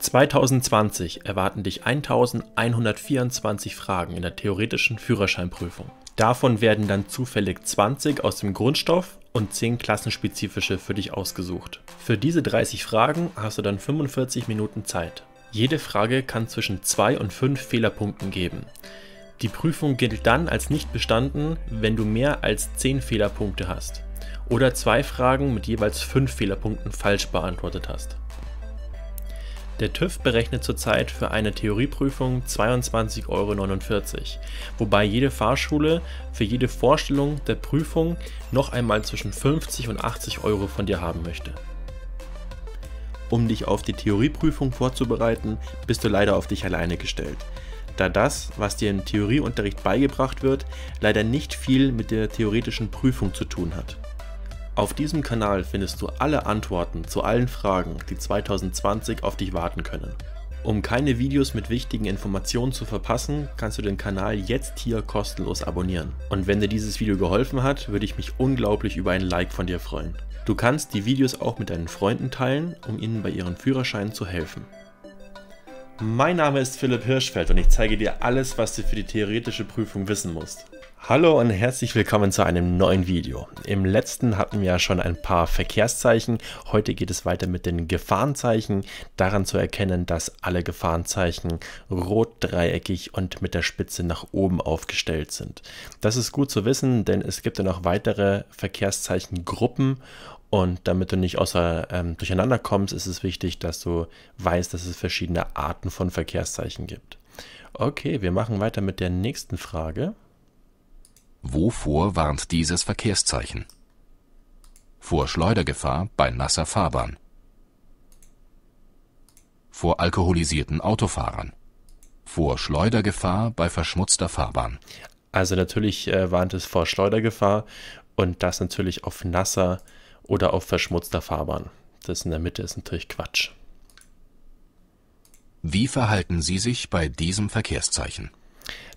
2020 erwarten dich 1124 Fragen in der theoretischen Führerscheinprüfung. Davon werden dann zufällig 20 aus dem Grundstoff und 10 klassenspezifische für dich ausgesucht. Für diese 30 Fragen hast du dann 45 Minuten Zeit. Jede Frage kann zwischen 2 und 5 Fehlerpunkten geben. Die Prüfung gilt dann als nicht bestanden, wenn du mehr als 10 Fehlerpunkte hast oder zwei Fragen mit jeweils 5 Fehlerpunkten falsch beantwortet hast. Der TÜV berechnet zurzeit für eine Theorieprüfung 22,49 Euro, wobei jede Fahrschule für jede Vorstellung der Prüfung noch einmal zwischen 50 und 80 Euro von dir haben möchte. Um dich auf die Theorieprüfung vorzubereiten, bist du leider auf dich alleine gestellt, da das, was dir im Theorieunterricht beigebracht wird, leider nicht viel mit der theoretischen Prüfung zu tun hat. Auf diesem Kanal findest du alle Antworten zu allen Fragen, die 2020 auf dich warten können. Um keine Videos mit wichtigen Informationen zu verpassen, kannst du den Kanal jetzt hier kostenlos abonnieren. Und wenn dir dieses Video geholfen hat, würde ich mich unglaublich über ein Like von dir freuen. Du kannst die Videos auch mit deinen Freunden teilen, um ihnen bei ihren Führerscheinen zu helfen. Mein Name ist Philipp Hirschfeld und ich zeige dir alles, was du für die theoretische Prüfung wissen musst. Hallo und herzlich willkommen zu einem neuen Video. Im letzten hatten wir ja schon ein paar Verkehrszeichen. Heute geht es weiter mit den Gefahrenzeichen. Daran zu erkennen, dass alle Gefahrenzeichen rot, dreieckig und mit der Spitze nach oben aufgestellt sind. Das ist gut zu wissen, denn es gibt ja noch weitere Verkehrszeichengruppen und damit du nicht außer ähm, durcheinander kommst, ist es wichtig, dass du weißt, dass es verschiedene Arten von Verkehrszeichen gibt. Okay, wir machen weiter mit der nächsten Frage. Wovor warnt dieses Verkehrszeichen? Vor Schleudergefahr bei nasser Fahrbahn. Vor alkoholisierten Autofahrern. Vor Schleudergefahr bei verschmutzter Fahrbahn. Also natürlich äh, warnt es vor Schleudergefahr und das natürlich auf nasser oder auf verschmutzter Fahrbahn. Das in der Mitte ist natürlich Quatsch. Wie verhalten Sie sich bei diesem Verkehrszeichen?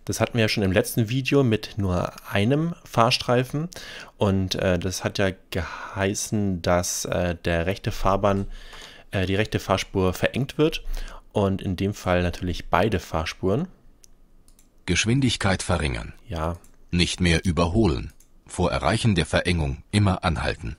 Das hatten wir ja schon im letzten Video mit nur einem Fahrstreifen und äh, das hat ja geheißen, dass äh, der rechte Fahrbahn, äh, die rechte Fahrspur verengt wird und in dem Fall natürlich beide Fahrspuren. Geschwindigkeit verringern. Ja. Nicht mehr überholen. Vor Erreichen der Verengung immer anhalten.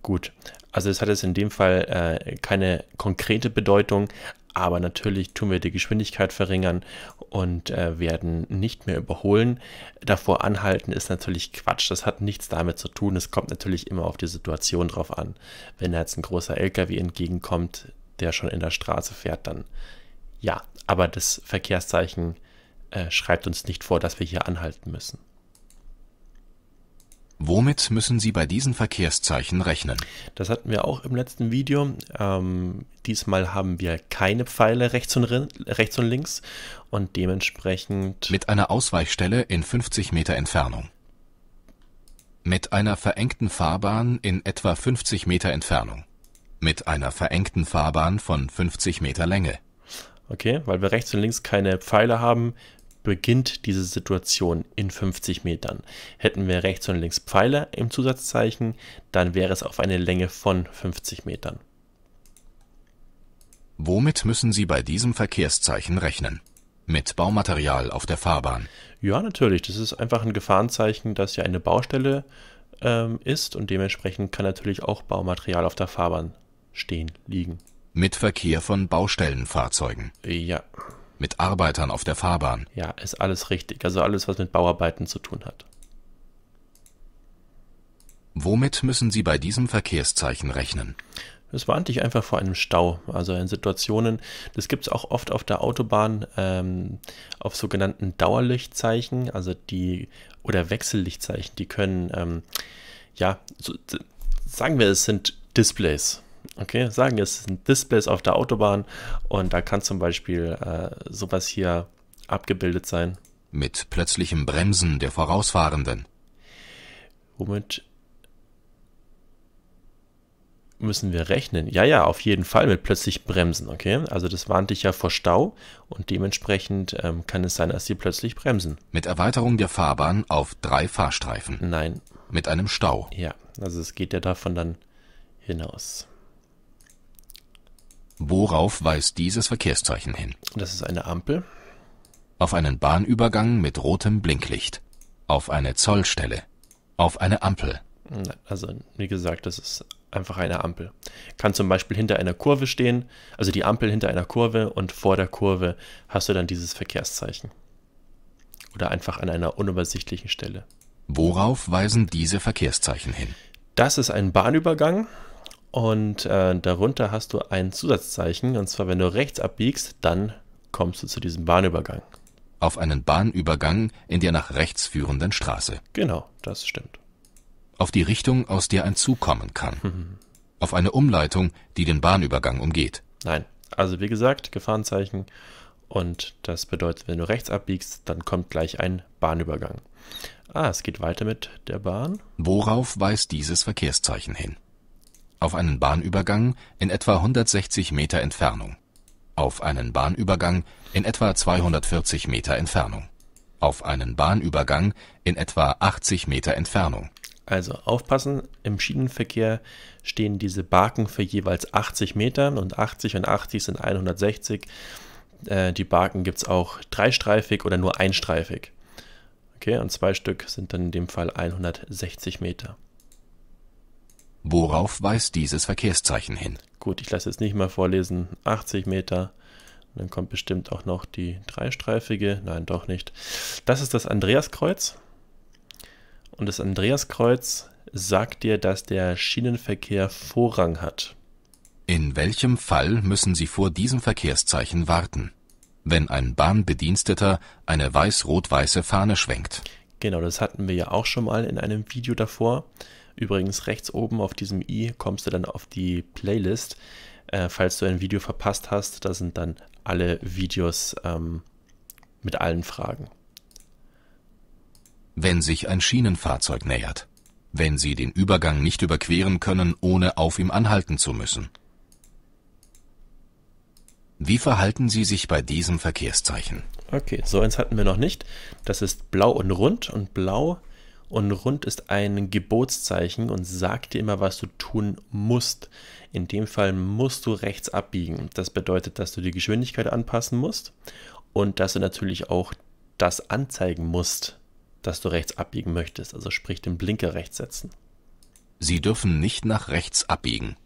Gut, also es hat jetzt in dem Fall äh, keine konkrete Bedeutung, aber natürlich tun wir die Geschwindigkeit verringern und äh, werden nicht mehr überholen. Davor anhalten ist natürlich Quatsch. Das hat nichts damit zu tun. Es kommt natürlich immer auf die Situation drauf an. Wenn jetzt ein großer LKW entgegenkommt, der schon in der Straße fährt, dann ja. Aber das Verkehrszeichen äh, schreibt uns nicht vor, dass wir hier anhalten müssen. Womit müssen Sie bei diesen Verkehrszeichen rechnen? Das hatten wir auch im letzten Video. Ähm, diesmal haben wir keine Pfeile rechts und, rechts und links und dementsprechend. Mit einer Ausweichstelle in 50 Meter Entfernung. Mit einer verengten Fahrbahn in etwa 50 Meter Entfernung. Mit einer verengten Fahrbahn von 50 Meter Länge. Okay, weil wir rechts und links keine Pfeile haben, beginnt diese Situation in 50 Metern. Hätten wir rechts und links Pfeile im Zusatzzeichen, dann wäre es auf eine Länge von 50 Metern. Womit müssen Sie bei diesem Verkehrszeichen rechnen? Mit Baumaterial auf der Fahrbahn? Ja, natürlich. Das ist einfach ein Gefahrenzeichen, dass ja eine Baustelle ähm, ist und dementsprechend kann natürlich auch Baumaterial auf der Fahrbahn stehen, liegen. Mit Verkehr von Baustellenfahrzeugen? Ja mit Arbeitern auf der Fahrbahn. Ja, ist alles richtig. Also alles, was mit Bauarbeiten zu tun hat. Womit müssen Sie bei diesem Verkehrszeichen rechnen? Es warnt dich einfach vor einem Stau. Also in Situationen, das gibt es auch oft auf der Autobahn, ähm, auf sogenannten Dauerlichtzeichen, also die, oder Wechsellichtzeichen, die können, ähm, ja, so, sagen wir, es sind Displays. Okay, sagen wir, es sind Displays auf der Autobahn und da kann zum Beispiel äh, sowas hier abgebildet sein. Mit plötzlichem Bremsen der Vorausfahrenden. Womit müssen wir rechnen? Ja, ja, auf jeden Fall mit plötzlich Bremsen, okay? Also das warnt dich ja vor Stau und dementsprechend ähm, kann es sein, dass sie plötzlich bremsen. Mit Erweiterung der Fahrbahn auf drei Fahrstreifen. Nein. Mit einem Stau. Ja, also es geht ja davon dann hinaus. Worauf weist dieses Verkehrszeichen hin? Das ist eine Ampel. Auf einen Bahnübergang mit rotem Blinklicht. Auf eine Zollstelle. Auf eine Ampel. Also, wie gesagt, das ist einfach eine Ampel. Kann zum Beispiel hinter einer Kurve stehen, also die Ampel hinter einer Kurve und vor der Kurve hast du dann dieses Verkehrszeichen. Oder einfach an einer unübersichtlichen Stelle. Worauf weisen diese Verkehrszeichen hin? Das ist ein Bahnübergang und äh, darunter hast du ein Zusatzzeichen. Und zwar, wenn du rechts abbiegst, dann kommst du zu diesem Bahnübergang. Auf einen Bahnübergang in der nach rechts führenden Straße. Genau, das stimmt. Auf die Richtung, aus der ein Zug kommen kann. Auf eine Umleitung, die den Bahnübergang umgeht. Nein, also wie gesagt, Gefahrenzeichen. Und das bedeutet, wenn du rechts abbiegst, dann kommt gleich ein Bahnübergang. Ah, es geht weiter mit der Bahn. Worauf weist dieses Verkehrszeichen hin? Auf einen Bahnübergang in etwa 160 Meter Entfernung. Auf einen Bahnübergang in etwa 240 Meter Entfernung. Auf einen Bahnübergang in etwa 80 Meter Entfernung. Also aufpassen, im Schienenverkehr stehen diese Barken für jeweils 80 Meter und 80 und 80 sind 160. Äh, die Barken gibt es auch dreistreifig oder nur einstreifig. Okay, und zwei Stück sind dann in dem Fall 160 Meter. Worauf weist dieses Verkehrszeichen hin? Gut, ich lasse jetzt nicht mal vorlesen. 80 Meter. Dann kommt bestimmt auch noch die dreistreifige. Nein, doch nicht. Das ist das Andreaskreuz. Und das Andreaskreuz sagt dir, dass der Schienenverkehr Vorrang hat. In welchem Fall müssen Sie vor diesem Verkehrszeichen warten? Wenn ein Bahnbediensteter eine weiß-rot-weiße Fahne schwenkt. Genau, das hatten wir ja auch schon mal in einem Video davor. Übrigens, rechts oben auf diesem i kommst du dann auf die Playlist. Äh, falls du ein Video verpasst hast, da sind dann alle Videos ähm, mit allen Fragen. Wenn sich ein Schienenfahrzeug nähert. Wenn Sie den Übergang nicht überqueren können, ohne auf ihm anhalten zu müssen. Wie verhalten Sie sich bei diesem Verkehrszeichen? Okay, so eins hatten wir noch nicht. Das ist blau und rund und blau und rund ist ein Gebotszeichen und sagt dir immer, was du tun musst. In dem Fall musst du rechts abbiegen. Das bedeutet, dass du die Geschwindigkeit anpassen musst und dass du natürlich auch das anzeigen musst, dass du rechts abbiegen möchtest. Also sprich den Blinker rechts setzen. Sie dürfen nicht nach rechts abbiegen.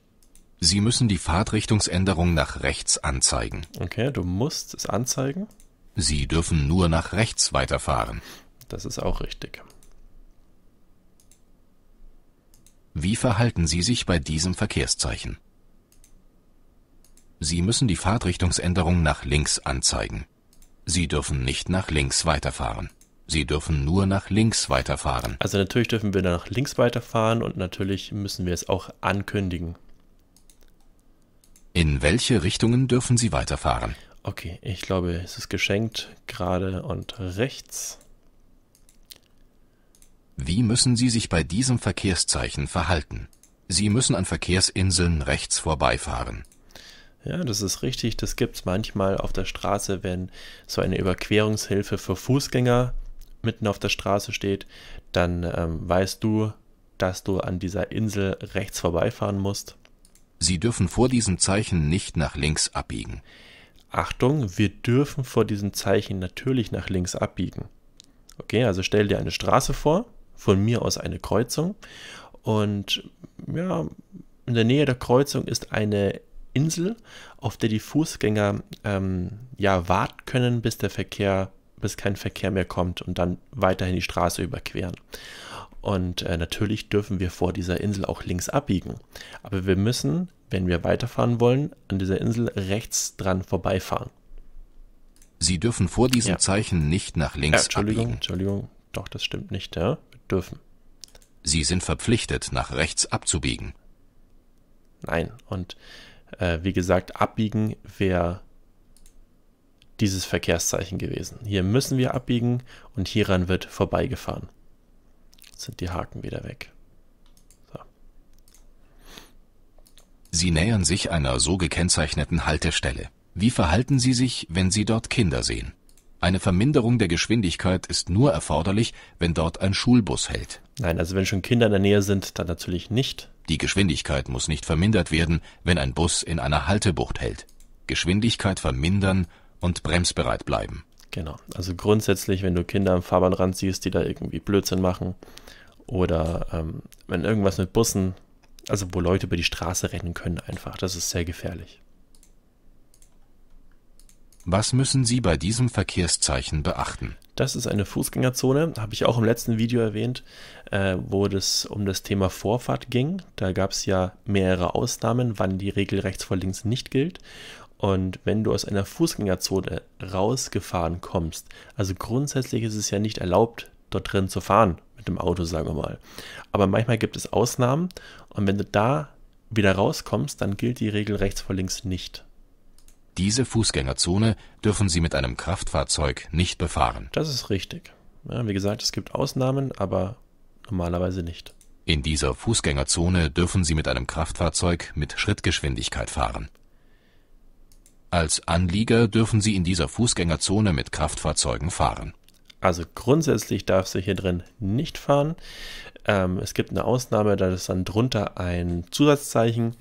Sie müssen die Fahrtrichtungsänderung nach rechts anzeigen. Okay, du musst es anzeigen. Sie dürfen nur nach rechts weiterfahren. Das ist auch richtig. Wie verhalten Sie sich bei diesem Verkehrszeichen? Sie müssen die Fahrtrichtungsänderung nach links anzeigen. Sie dürfen nicht nach links weiterfahren. Sie dürfen nur nach links weiterfahren. Also natürlich dürfen wir nach links weiterfahren und natürlich müssen wir es auch ankündigen. In welche Richtungen dürfen Sie weiterfahren? Okay, ich glaube, es ist geschenkt, gerade und rechts. Wie müssen Sie sich bei diesem Verkehrszeichen verhalten? Sie müssen an Verkehrsinseln rechts vorbeifahren. Ja, das ist richtig. Das gibt es manchmal auf der Straße, wenn so eine Überquerungshilfe für Fußgänger mitten auf der Straße steht, dann ähm, weißt du, dass du an dieser Insel rechts vorbeifahren musst. Sie dürfen vor diesem Zeichen nicht nach links abbiegen. Achtung, wir dürfen vor diesem Zeichen natürlich nach links abbiegen. Okay, also stell dir eine Straße vor, von mir aus eine Kreuzung und ja, in der Nähe der Kreuzung ist eine Insel, auf der die Fußgänger ähm, ja warten können, bis der Verkehr, bis kein Verkehr mehr kommt und dann weiterhin die Straße überqueren. Und äh, natürlich dürfen wir vor dieser Insel auch links abbiegen. Aber wir müssen, wenn wir weiterfahren wollen, an dieser Insel rechts dran vorbeifahren. Sie dürfen vor diesem Ja. Zeichen nicht nach Ja, links Entschuldigung, abbiegen. Entschuldigung, doch, das stimmt nicht, ja. Dürfen. Sie sind verpflichtet, nach rechts abzubiegen. Nein. Und äh, wie gesagt, abbiegen wäre dieses Verkehrszeichen gewesen. Hier müssen wir abbiegen und hieran wird vorbeigefahren. Jetzt sind die Haken wieder weg. Sie nähern sich einer so gekennzeichneten Haltestelle. Wie verhalten Sie sich, wenn Sie dort Kinder sehen? Eine Verminderung der Geschwindigkeit ist nur erforderlich, wenn dort ein Schulbus hält. Nein, also wenn schon Kinder in der Nähe sind, dann natürlich nicht. Die Geschwindigkeit muss nicht vermindert werden, wenn ein Bus in einer Haltebucht hält. Geschwindigkeit vermindern und bremsbereit bleiben. Genau. Also grundsätzlich, wenn du Kinder am Fahrbahnrand siehst, die da irgendwie Blödsinn machen oder ähm, wenn irgendwas mit Bussen, also wo Leute über die Straße rennen können einfach, das ist sehr gefährlich. Was müssen Sie bei diesem Verkehrszeichen beachten? Das ist eine Fußgängerzone, habe ich auch im letzten Video erwähnt, äh, wo es um das Thema Vorfahrt ging. Da gab es ja mehrere Ausnahmen, wann die Regel rechts vor links nicht gilt. Und wenn du aus einer Fußgängerzone rausgefahren kommst, also grundsätzlich ist es ja nicht erlaubt, dort drin zu fahren, mit dem Auto, sagen wir mal. Aber manchmal gibt es Ausnahmen und wenn du da wieder rauskommst, dann gilt die Regel rechts vor links nicht. Diese Fußgängerzone dürfen Sie mit einem Kraftfahrzeug nicht befahren. Das ist richtig. Ja, wie gesagt, es gibt Ausnahmen, aber normalerweise nicht. In dieser Fußgängerzone dürfen Sie mit einem Kraftfahrzeug mit Schrittgeschwindigkeit fahren. Als Anlieger dürfen Sie in dieser Fußgängerzone mit Kraftfahrzeugen fahren. Also grundsätzlich darfst du hier drin nicht fahren. Ähm, es gibt eine Ausnahme, da ist dann drunter ein Zusatzzeichen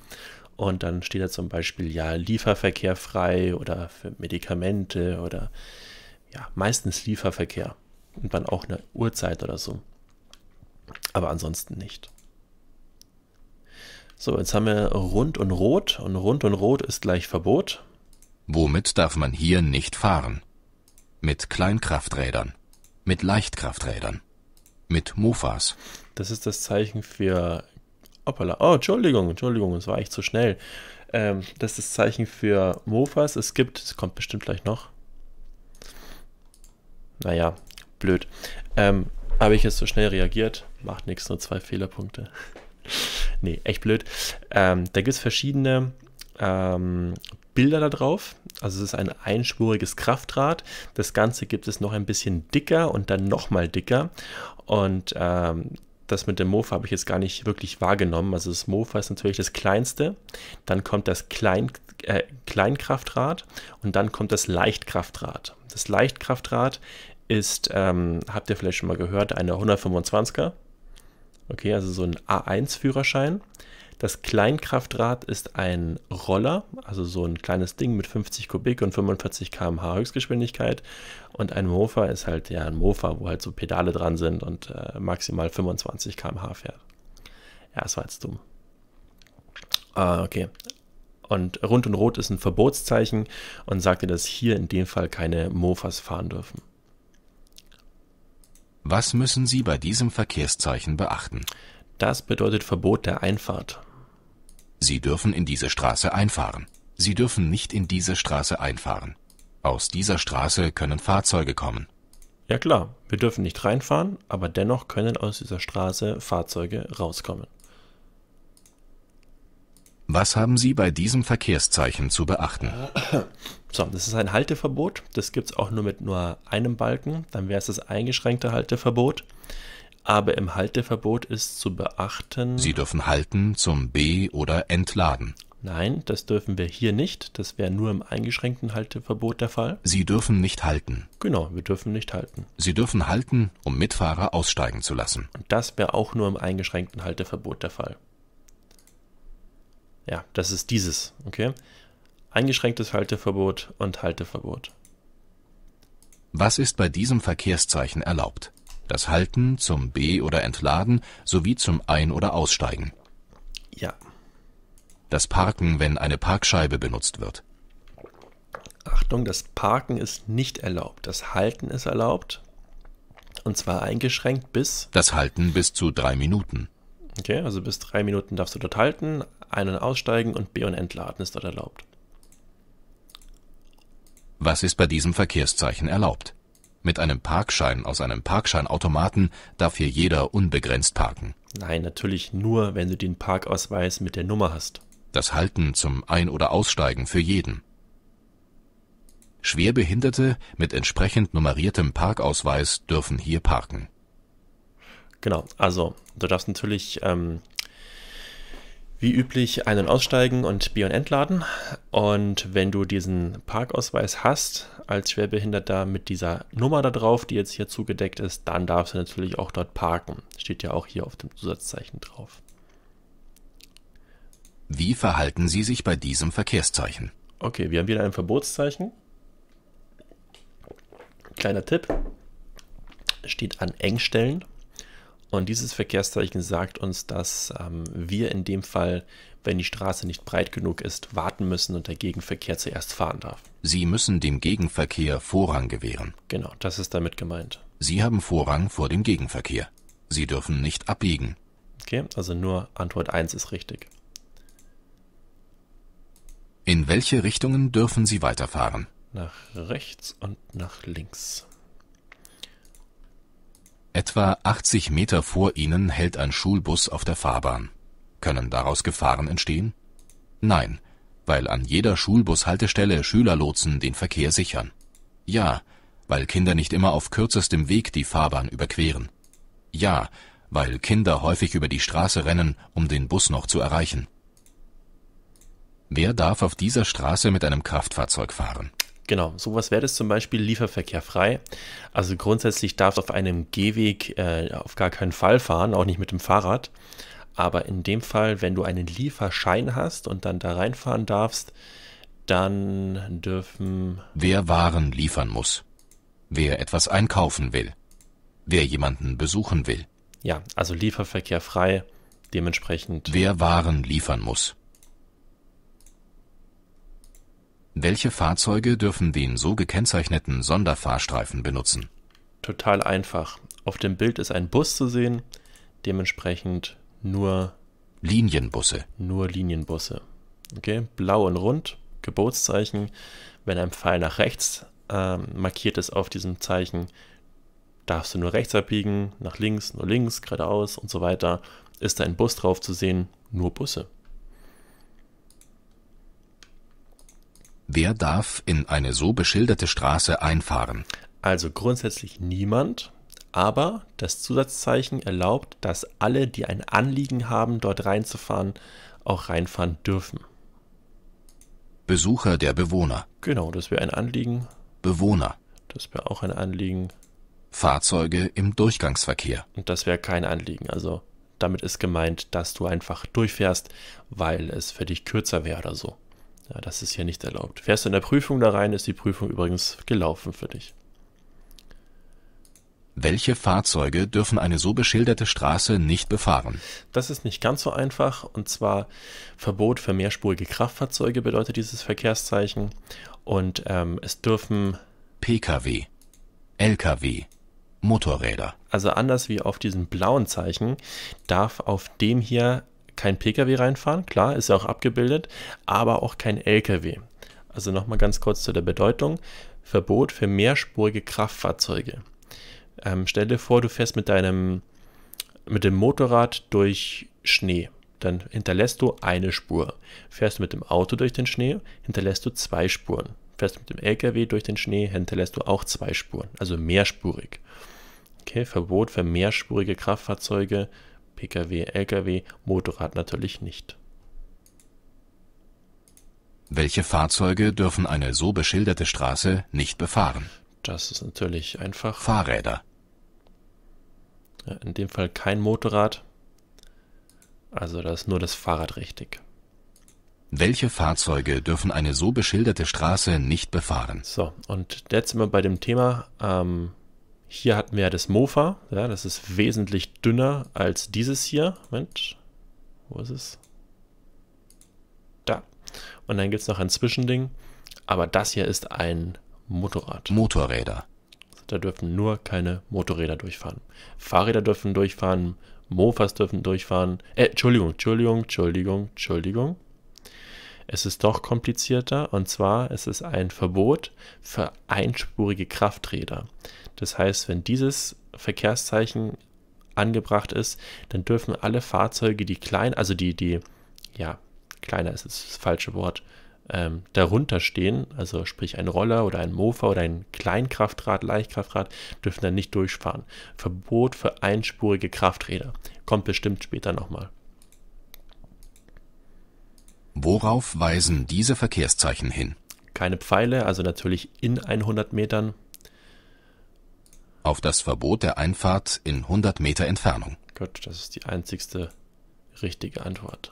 und dann steht da zum Beispiel ja Lieferverkehr frei oder für Medikamente oder ja meistens Lieferverkehr und dann auch eine Uhrzeit oder so. Aber ansonsten nicht. So, jetzt haben wir Rund und Rot und Rund und Rot ist gleich Verbot. Womit darf man hier nicht fahren? Mit Kleinkrafträdern, mit Leichtkrafträdern, mit Mofas. Das ist das Zeichen für Hoppala. Oh, Entschuldigung, Entschuldigung, es war echt zu schnell. Ähm, das ist das Zeichen für Mofas. Es gibt, es kommt bestimmt gleich noch. Naja, blöd. Ähm, Habe ich jetzt so schnell reagiert? Macht nichts, nur zwei Fehlerpunkte. nee, echt blöd. Ähm, da gibt es verschiedene ähm, Bilder da drauf. Also es ist ein einspuriges Kraftrad. Das Ganze gibt es noch ein bisschen dicker und dann nochmal dicker. Und ähm, das mit dem Mofa habe ich jetzt gar nicht wirklich wahrgenommen. Also das Mofa ist natürlich das kleinste. Dann kommt das Klein, äh, Kleinkraftrad und dann kommt das Leichtkraftrad. Das Leichtkraftrad ist, ähm, habt ihr vielleicht schon mal gehört, eine 125er. Okay, also so ein A1-Führerschein. Das Kleinkraftrad ist ein Roller, also so ein kleines Ding mit 50 Kubik und 45 km/h Höchstgeschwindigkeit. Und ein Mofa ist halt ja ein Mofa, wo halt so Pedale dran sind und äh, maximal 25 km/h fährt. Ja, das war jetzt dumm. Ah, okay. Und rund und rot ist ein Verbotszeichen und sagte, dass hier in dem Fall keine Mofas fahren dürfen. Was müssen Sie bei diesem Verkehrszeichen beachten? Das bedeutet Verbot der Einfahrt. Sie dürfen in diese Straße einfahren. Sie dürfen nicht in diese Straße einfahren. Aus dieser Straße können Fahrzeuge kommen. Ja klar, wir dürfen nicht reinfahren, aber dennoch können aus dieser Straße Fahrzeuge rauskommen. Was haben Sie bei diesem Verkehrszeichen zu beachten? So, das ist ein Halteverbot. Das gibt es auch nur mit nur einem Balken. Dann wäre es das eingeschränkte Halteverbot aber im Halteverbot ist zu beachten. Sie dürfen halten zum B- oder Entladen. Nein, das dürfen wir hier nicht. Das wäre nur im eingeschränkten Halteverbot der Fall. Sie dürfen nicht halten. Genau, wir dürfen nicht halten. Sie dürfen halten, um Mitfahrer aussteigen zu lassen. Und das wäre auch nur im eingeschränkten Halteverbot der Fall. Ja, das ist dieses, okay? Eingeschränktes Halteverbot und Halteverbot. Was ist bei diesem Verkehrszeichen erlaubt? Das Halten zum Be- oder Entladen sowie zum Ein- oder Aussteigen. Ja. Das Parken, wenn eine Parkscheibe benutzt wird. Achtung, das Parken ist nicht erlaubt. Das Halten ist erlaubt. Und zwar eingeschränkt bis. Das Halten bis zu drei Minuten. Okay, also bis drei Minuten darfst du dort halten, ein- und aussteigen und B- und entladen ist dort erlaubt. Was ist bei diesem Verkehrszeichen erlaubt? Mit einem Parkschein aus einem Parkscheinautomaten darf hier jeder unbegrenzt parken. Nein, natürlich nur, wenn du den Parkausweis mit der Nummer hast. Das Halten zum Ein- oder Aussteigen für jeden. Schwerbehinderte mit entsprechend nummeriertem Parkausweis dürfen hier parken. Genau, also du darfst natürlich ähm, wie üblich ein- und aussteigen und B- und entladen. Und wenn du diesen Parkausweis hast als Schwerbehinderter mit dieser Nummer da drauf, die jetzt hier zugedeckt ist, dann darfst du natürlich auch dort parken. Steht ja auch hier auf dem Zusatzzeichen drauf. Wie verhalten Sie sich bei diesem Verkehrszeichen? Okay, wir haben wieder ein Verbotszeichen. Kleiner Tipp. Steht an Engstellen. Und dieses Verkehrszeichen sagt uns, dass ähm, wir in dem Fall, wenn die Straße nicht breit genug ist, warten müssen und der Gegenverkehr zuerst fahren darf. Sie müssen dem Gegenverkehr Vorrang gewähren. Genau, das ist damit gemeint. Sie haben Vorrang vor dem Gegenverkehr. Sie dürfen nicht abbiegen. Okay, also nur Antwort 1 ist richtig. In welche Richtungen dürfen Sie weiterfahren? Nach rechts und nach links. Etwa 80 Meter vor Ihnen hält ein Schulbus auf der Fahrbahn. Können daraus Gefahren entstehen? Nein, weil an jeder Schulbushaltestelle Schülerlotsen den Verkehr sichern. Ja, weil Kinder nicht immer auf kürzestem Weg die Fahrbahn überqueren. Ja, weil Kinder häufig über die Straße rennen, um den Bus noch zu erreichen. Wer darf auf dieser Straße mit einem Kraftfahrzeug fahren? Genau, sowas wäre das zum Beispiel Lieferverkehr frei. Also grundsätzlich darf auf einem Gehweg äh, auf gar keinen Fall fahren, auch nicht mit dem Fahrrad. Aber in dem Fall, wenn du einen Lieferschein hast und dann da reinfahren darfst, dann dürfen. Wer Waren liefern muss. Wer etwas einkaufen will. Wer jemanden besuchen will. Ja, also Lieferverkehr frei, dementsprechend. Wer Waren liefern muss. Welche Fahrzeuge dürfen den so gekennzeichneten Sonderfahrstreifen benutzen? Total einfach. Auf dem Bild ist ein Bus zu sehen, dementsprechend nur Linienbusse. Nur Linienbusse. Okay, blau und rund, Gebotszeichen. Wenn ein Pfeil nach rechts äh, markiert ist auf diesem Zeichen, darfst du nur rechts abbiegen, nach links, nur links, geradeaus und so weiter. Ist da ein Bus drauf zu sehen, nur Busse. Wer darf in eine so beschilderte Straße einfahren? Also grundsätzlich niemand, aber das Zusatzzeichen erlaubt, dass alle, die ein Anliegen haben, dort reinzufahren, auch reinfahren dürfen. Besucher der Bewohner. Genau, das wäre ein Anliegen. Bewohner. Das wäre auch ein Anliegen. Fahrzeuge im Durchgangsverkehr. Und das wäre kein Anliegen. Also damit ist gemeint, dass du einfach durchfährst, weil es für dich kürzer wäre oder so. Ja, das ist hier nicht erlaubt. Fährst du in der Prüfung da rein, ist die Prüfung übrigens gelaufen für dich. Welche Fahrzeuge dürfen eine so beschilderte Straße nicht befahren? Das ist nicht ganz so einfach. Und zwar Verbot für mehrspurige Kraftfahrzeuge bedeutet dieses Verkehrszeichen. Und ähm, es dürfen Pkw, Lkw, Motorräder. Also anders wie auf diesem blauen Zeichen darf auf dem hier kein Pkw reinfahren, klar, ist ja auch abgebildet, aber auch kein Lkw. Also nochmal ganz kurz zu der Bedeutung. Verbot für mehrspurige Kraftfahrzeuge. Ähm, stell dir vor, du fährst mit deinem mit dem Motorrad durch Schnee. Dann hinterlässt du eine Spur. Fährst du mit dem Auto durch den Schnee, hinterlässt du zwei Spuren. Fährst du mit dem LKW durch den Schnee, hinterlässt du auch zwei Spuren. Also mehrspurig. Okay, Verbot für mehrspurige Kraftfahrzeuge Pkw, Lkw, Motorrad natürlich nicht. Welche Fahrzeuge dürfen eine so beschilderte Straße nicht befahren? Das ist natürlich einfach. Fahrräder. Ja, in dem Fall kein Motorrad. Also da ist nur das Fahrrad richtig. Welche Fahrzeuge dürfen eine so beschilderte Straße nicht befahren? So, und jetzt sind wir bei dem Thema ähm, hier hatten wir das Mofa, ja, das ist wesentlich dünner als dieses hier. Moment, wo ist es? Da. Und dann gibt es noch ein Zwischending, aber das hier ist ein Motorrad. Motorräder. Da dürfen nur keine Motorräder durchfahren. Fahrräder dürfen durchfahren, Mofas dürfen durchfahren. Äh, Entschuldigung, Entschuldigung, Entschuldigung, Entschuldigung. Es ist doch komplizierter und zwar es ist ein Verbot für einspurige Krafträder. Das heißt, wenn dieses Verkehrszeichen angebracht ist, dann dürfen alle Fahrzeuge, die klein, also die, die, ja, kleiner ist das falsche Wort, ähm, darunter stehen, also sprich ein Roller oder ein Mofa oder ein Kleinkraftrad, Leichtkraftrad, dürfen dann nicht durchfahren. Verbot für einspurige Krafträder. Kommt bestimmt später nochmal. Worauf weisen diese Verkehrszeichen hin? Keine Pfeile, also natürlich in 100 Metern auf das Verbot der Einfahrt in 100 Meter Entfernung. Gut, das ist die einzigste richtige Antwort.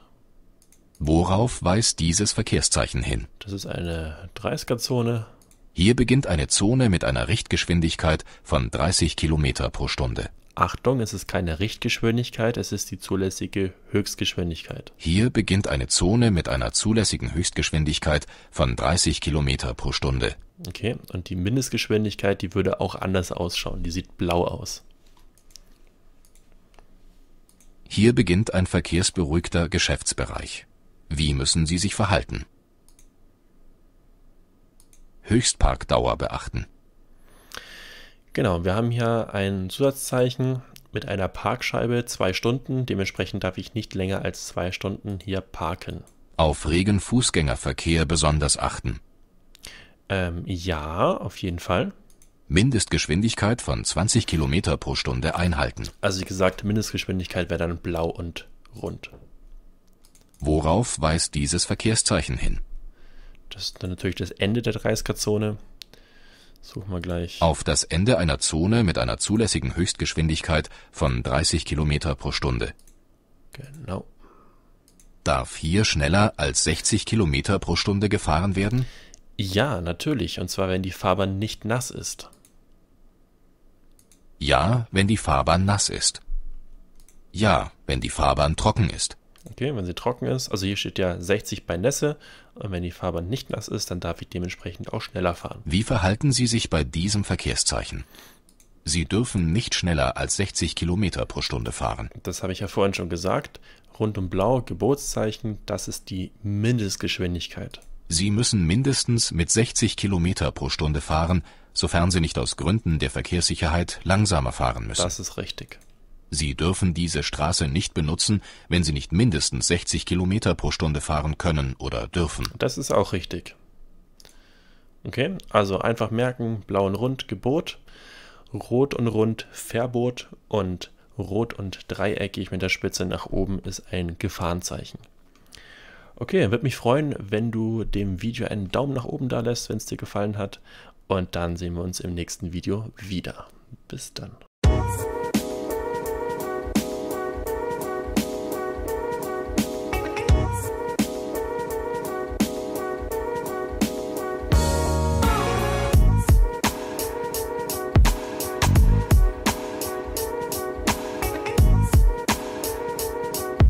Worauf weist dieses Verkehrszeichen hin? Das ist eine 30er-Zone. Hier beginnt eine Zone mit einer Richtgeschwindigkeit von 30 Kilometer pro Stunde. Achtung, es ist keine Richtgeschwindigkeit, es ist die zulässige Höchstgeschwindigkeit. Hier beginnt eine Zone mit einer zulässigen Höchstgeschwindigkeit von 30 Kilometer pro Stunde. Okay, und die Mindestgeschwindigkeit, die würde auch anders ausschauen. Die sieht blau aus. Hier beginnt ein verkehrsberuhigter Geschäftsbereich. Wie müssen Sie sich verhalten? Höchstparkdauer beachten. Genau, wir haben hier ein Zusatzzeichen mit einer Parkscheibe zwei Stunden. Dementsprechend darf ich nicht länger als zwei Stunden hier parken. Auf regen Fußgängerverkehr besonders achten. Ähm, ja, auf jeden Fall. Mindestgeschwindigkeit von 20 Kilometer pro Stunde einhalten. Also wie gesagt, Mindestgeschwindigkeit wäre dann blau und rund. Worauf weist dieses Verkehrszeichen hin? Das ist dann natürlich das Ende der 30er-Zone. Suchen wir gleich. Auf das Ende einer Zone mit einer zulässigen Höchstgeschwindigkeit von 30 Kilometer pro Stunde. Genau. Darf hier schneller als 60 Kilometer pro Stunde gefahren werden? Ja, natürlich. Und zwar, wenn die Fahrbahn nicht nass ist. Ja, wenn die Fahrbahn nass ist. Ja, wenn die Fahrbahn trocken ist. Okay, wenn sie trocken ist. Also hier steht ja 60 bei Nässe. Und wenn die Fahrbahn nicht nass ist, dann darf ich dementsprechend auch schneller fahren. Wie verhalten Sie sich bei diesem Verkehrszeichen? Sie dürfen nicht schneller als 60 Kilometer pro Stunde fahren. Das habe ich ja vorhin schon gesagt. Rund um blau, Geburtszeichen, das ist die Mindestgeschwindigkeit. Sie müssen mindestens mit 60 Kilometer pro Stunde fahren, sofern Sie nicht aus Gründen der Verkehrssicherheit langsamer fahren müssen. Das ist richtig. Sie dürfen diese Straße nicht benutzen, wenn Sie nicht mindestens 60 Kilometer pro Stunde fahren können oder dürfen. Das ist auch richtig. Okay, also einfach merken, blau und rund Gebot, rot und rund Verbot und rot und dreieckig mit der Spitze nach oben ist ein Gefahrenzeichen. Okay, würde mich freuen, wenn du dem Video einen Daumen nach oben da lässt, wenn es dir gefallen hat. Und dann sehen wir uns im nächsten Video wieder. Bis dann.